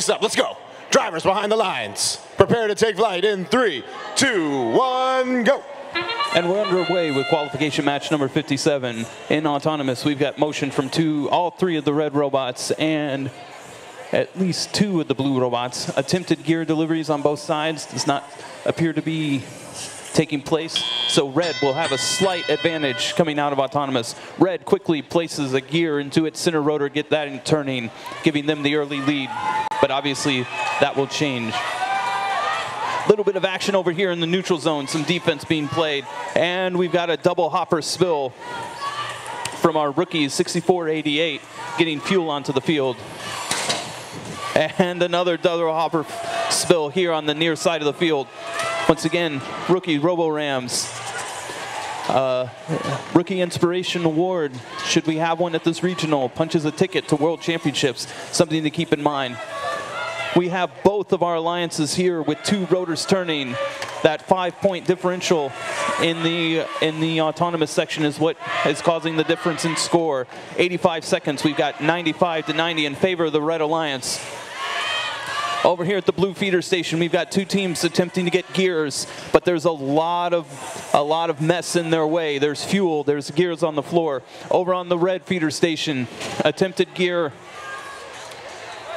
focus up. Let's go. Drivers behind the lines. Prepare to take flight in three, two, one, go. And we're underway with qualification match number 57 in autonomous. We've got motion from two, all three of the red robots and at least two of the blue robots. Attempted gear deliveries on both sides does not appear to be taking place. So red will have a slight advantage coming out of autonomous. Red quickly places a gear into its center rotor, get that in turning, giving them the early lead. But obviously that will change. Little bit of action over here in the neutral zone, some defense being played. And we've got a double hopper spill from our rookies, 6488, getting fuel onto the field. And another double hopper spill here on the near side of the field. Once again, rookie Robo Rams. Uh, rookie Inspiration Award, should we have one at this regional, punches a ticket to World Championships, something to keep in mind. We have both of our alliances here with two rotors turning. That five-point differential in the in the autonomous section is what is causing the difference in score. 85 seconds, we've got 95 to 90 in favor of the Red Alliance. Over here at the blue feeder station, we've got two teams attempting to get gears, but there's a lot of a lot of mess in their way. There's fuel, there's gears on the floor. Over on the red feeder station, attempted gear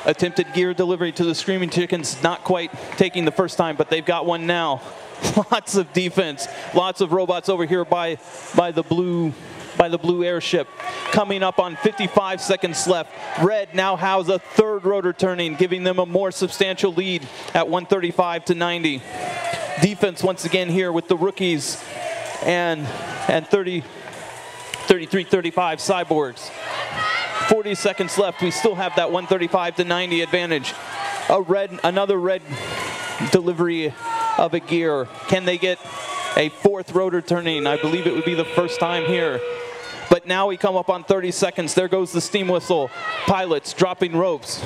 attempted gear delivery to the Screaming Chickens, not quite taking the first time, but they've got one now. lots of defense, lots of robots over here by, by the blue by the blue airship. Coming up on 55 seconds left. Red now has a third rotor turning, giving them a more substantial lead at 135 to 90. Defense once again here with the rookies and, and 30, 33, 35 cyborgs. 40 seconds left. We still have that 135 to 90 advantage. A red, another red delivery of a gear. Can they get a fourth rotor turning? I believe it would be the first time here. But now we come up on 30 seconds. There goes the steam whistle. Pilots dropping ropes.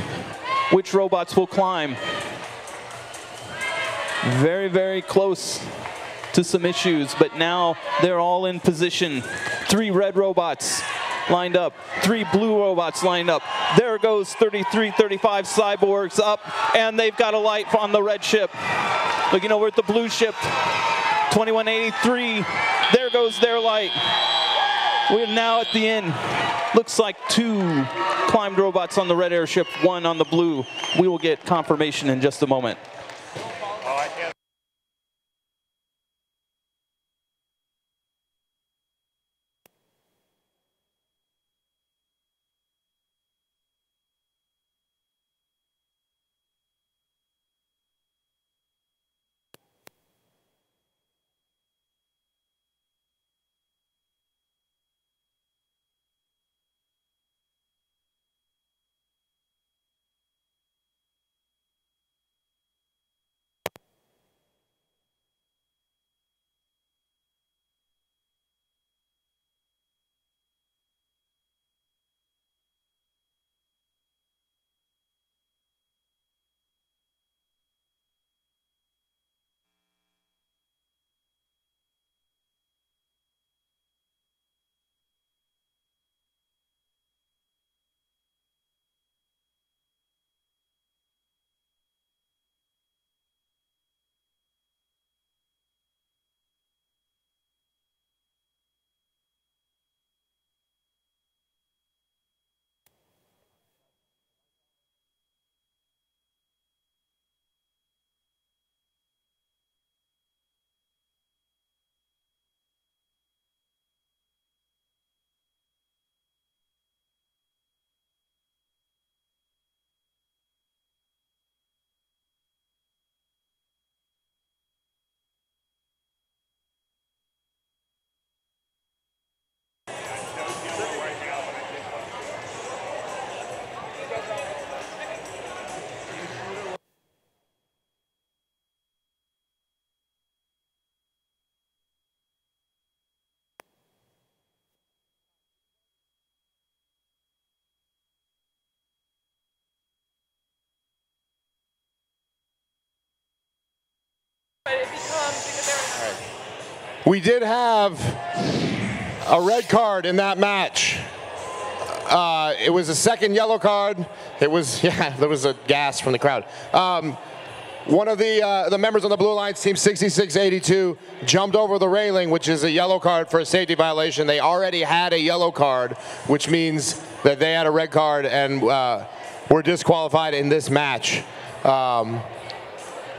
Which robots will climb? Very, very close to some issues, but now they're all in position. Three red robots lined up, three blue robots lined up. There goes 33, 35 cyborgs up, and they've got a light on the red ship. Looking over at the blue ship, 2183, there goes their light. We're now at the end. Looks like two climbed robots on the red airship, one on the blue. We will get confirmation in just a moment. We did have a red card in that match. Uh, it was a second yellow card. It was, yeah, there was a gas from the crowd. Um, one of the uh, the members on the blue lines, team 6682, jumped over the railing, which is a yellow card for a safety violation. They already had a yellow card, which means that they had a red card and uh, were disqualified in this match. Um,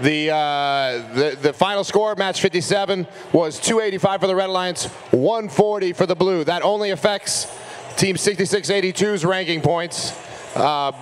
the, uh, the the final score, match 57, was 285 for the Red Alliance, 140 for the Blue. That only affects Team 6682's ranking points. Uh,